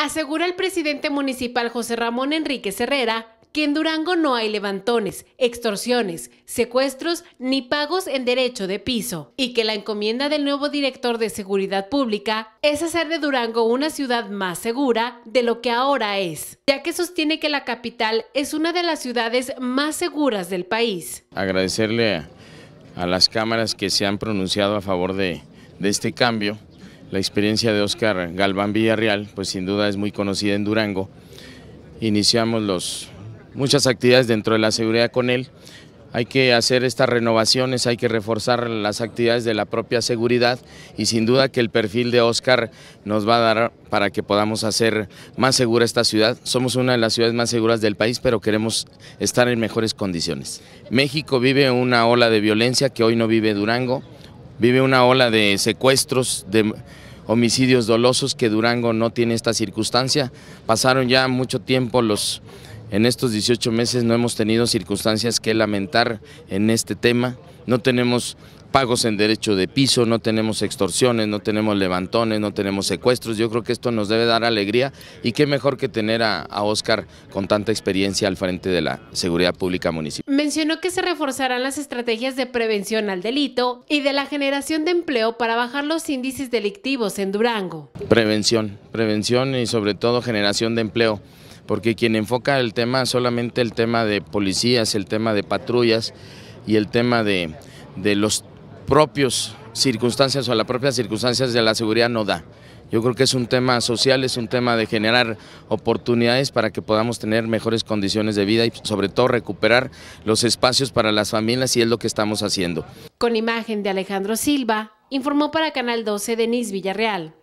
Asegura el presidente municipal José Ramón Enrique Herrera que en Durango no hay levantones, extorsiones, secuestros ni pagos en derecho de piso y que la encomienda del nuevo director de Seguridad Pública es hacer de Durango una ciudad más segura de lo que ahora es, ya que sostiene que la capital es una de las ciudades más seguras del país. Agradecerle a, las cámaras que se han pronunciado a favor de, de este cambio. La experiencia de Oscar Galván Villarreal, pues sin duda es muy conocida en Durango. Iniciamos los muchas actividades dentro de la seguridad con él. Hay que hacer estas renovaciones, hay que reforzar las actividades de la propia seguridad y sin duda que el perfil de Oscar nos va a dar para que podamos hacer más segura esta ciudad. Somos una de las ciudades más seguras del país, pero queremos estar en mejores condiciones. México vive una ola de violencia que hoy no vive Durango, vive una ola de secuestros, de homicidios dolosos que Durango no tiene esta circunstancia. Pasaron ya mucho tiempo los en estos 18 meses no hemos tenido circunstancias que lamentar en este tema. No tenemos pagos en derecho de piso, no tenemos extorsiones, no tenemos levantones, no tenemos secuestros. Yo creo que esto nos debe dar alegría y qué mejor que tener a, a, Oscar con tanta experiencia al frente de la seguridad pública municipal. Mencionó que se reforzarán las estrategias de prevención al delito y de la generación de empleo para bajar los índices delictivos en Durango. Prevención, prevención y sobre todo generación de empleo porque quien enfoca el tema, solamente el tema de policías, el tema de patrullas y el tema de, de los propios circunstancias o las propias circunstancias de la seguridad no da. Yo creo que es un tema social, es un tema de generar oportunidades para que podamos tener mejores condiciones de vida y sobre todo recuperar los espacios para las familias y es lo que estamos haciendo. Con imagen de Alejandro Silva, informó para Canal 12 Denis Villarreal.